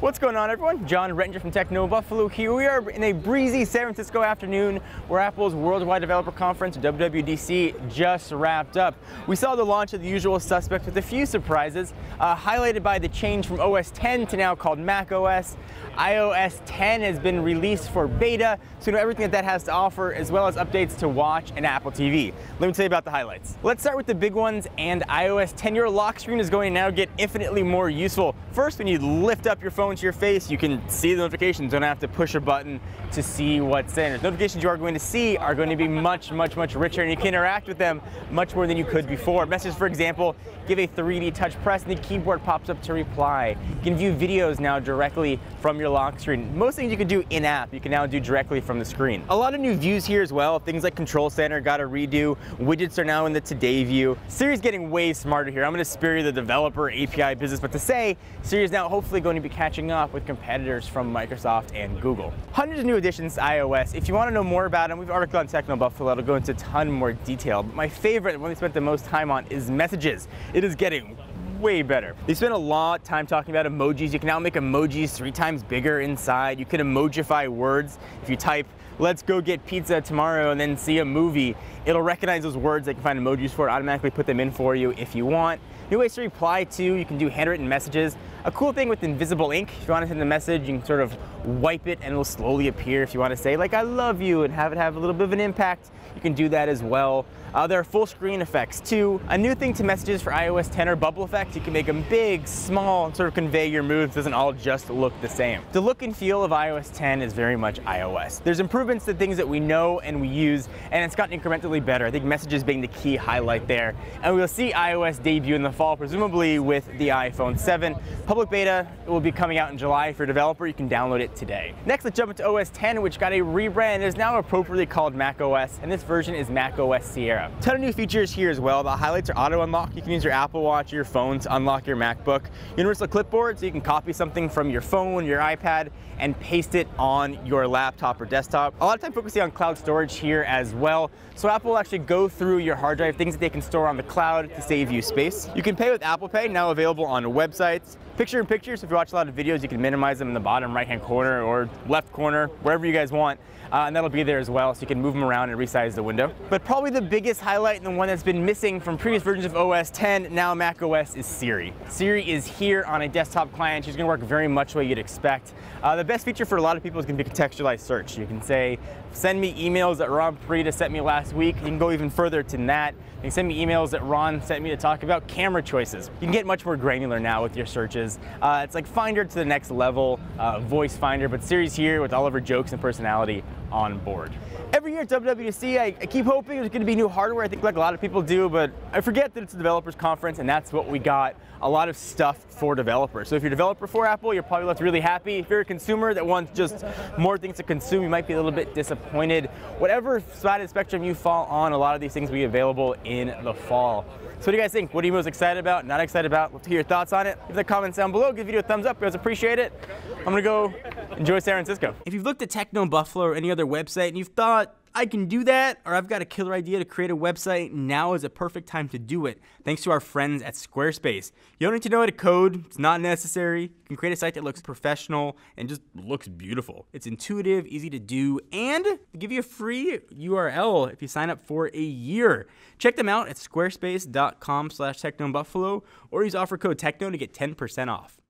What's going on everyone? Jon Rettinger from TechnoBuffalo here. We are in a breezy San Francisco afternoon where Apple's Worldwide Developer Conference, WWDC, just wrapped up. We saw the launch of the usual suspects with a few surprises, uh, highlighted by the change from OS 10 to now called Mac OS. iOS 10 has been released for beta, so you know everything that that has to offer, as well as updates to Watch and Apple TV. Let me tell you about the highlights. Let's start with the big ones, and iOS 10. Your lock screen is going to now get infinitely more useful. First, when you lift up your phone phone to your face, you can see the notifications. Don't have to push a button to see what's in. The notifications you are going to see are going to be much, much, much richer, and you can interact with them much more than you could before. Messages, for example, give a 3D touch press, and the keyboard pops up to reply. You can view videos now directly from your lock screen. Most things you can do in-app, you can now do directly from the screen. A lot of new views here as well. Things like Control Center got a redo. Widgets are now in the Today view. Siri's getting way smarter here. I'm going to you the developer API business, but to say Siri is now hopefully going to be catching up with competitors from Microsoft and Google. Hundreds of new additions to iOS. If you want to know more about them, we've article on TechnoBuffalo that'll go into a ton more detail. But my favorite, one we spent the most time on, is messages. It is getting way better. They spent a lot of time talking about emojis. You can now make emojis three times bigger inside. You can emojify words. If you type, let's go get pizza tomorrow and then see a movie, it'll recognize those words. They can find emojis for it, automatically put them in for you if you want. New ways to reply to, you can do handwritten messages. A cool thing with invisible ink, if you want to send a message, you can sort of wipe it and it'll slowly appear if you want to say like, I love you and have it have a little bit of an impact. You can do that as well. Uh, there are full screen effects too. A new thing to messages for iOS 10 are bubble effects. You can make them big, small, and sort of convey your moods. It doesn't all just look the same. The look and feel of iOS 10 is very much iOS. There's improvements to things that we know and we use, and it's gotten incrementally better. I think messages being the key highlight there. And we'll see iOS debut in the fall, presumably with the iPhone 7. Public beta will be coming out in July. If you're a developer, you can download it today. Next, let's jump into OS 10, which got a rebrand. It is now appropriately called Mac OS, and this version is Mac OS Sierra. Ton of new features here as well. The highlights are auto unlock. You can use your Apple Watch or your phone to unlock your MacBook. Universal clipboard, so you can copy something from your phone, your iPad, and paste it on your laptop or desktop. A lot of time focusing on cloud storage here as well. So Apple will actually go through your hard drive, things that they can store on the cloud to save you space. You can pay with Apple Pay, now available on websites. Picture in picture, so if you watch a lot of videos, you can minimize them in the bottom right-hand corner or left corner, wherever you guys want. Uh, and that'll be there as well, so you can move them around and resize the window. But probably the biggest highlight and the one that's been missing from previous versions of OS 10, now Mac OS, is Siri. Siri is here on a desktop client. She's gonna work very much way you'd expect. Uh, the best feature for a lot of people is gonna be contextualized search. You can say, send me emails that Ron Parita sent me last week. You can go even further than that. You can send me emails that Ron sent me to talk about camera choices. You can get much more granular now with your searches. Uh, it's like Finder to the next level, uh, voice Finder, but Siri's here with all of her jokes and personality on board. Every year at WWDC, I, I keep hoping there's going to be new hardware. I think like a lot of people do, but I forget that it's a developers conference and that's what we got. A lot of stuff for developers. So if you're a developer for Apple, you're probably left really happy. If you're a consumer that wants just more things to consume, you might be a little bit disappointed. Whatever side of the spectrum you fall on, a lot of these things will be available in the fall. So what do you guys think? What are you most excited about, not excited about? Love to hear your thoughts on it. Leave the comments down below. Give the video a thumbs up. You guys appreciate it. I'm going to go enjoy San Francisco. If you've looked at TechnoBuffalo or any other website and you've thought, I can do that, or I've got a killer idea to create a website, now is a perfect time to do it, thanks to our friends at Squarespace. You don't need to know how to code, it's not necessary. You can create a site that looks professional and just looks beautiful. It's intuitive, easy to do, and they give you a free URL if you sign up for a year. Check them out at squarespace.com slash technobuffalo or use offer code techno to get 10% off.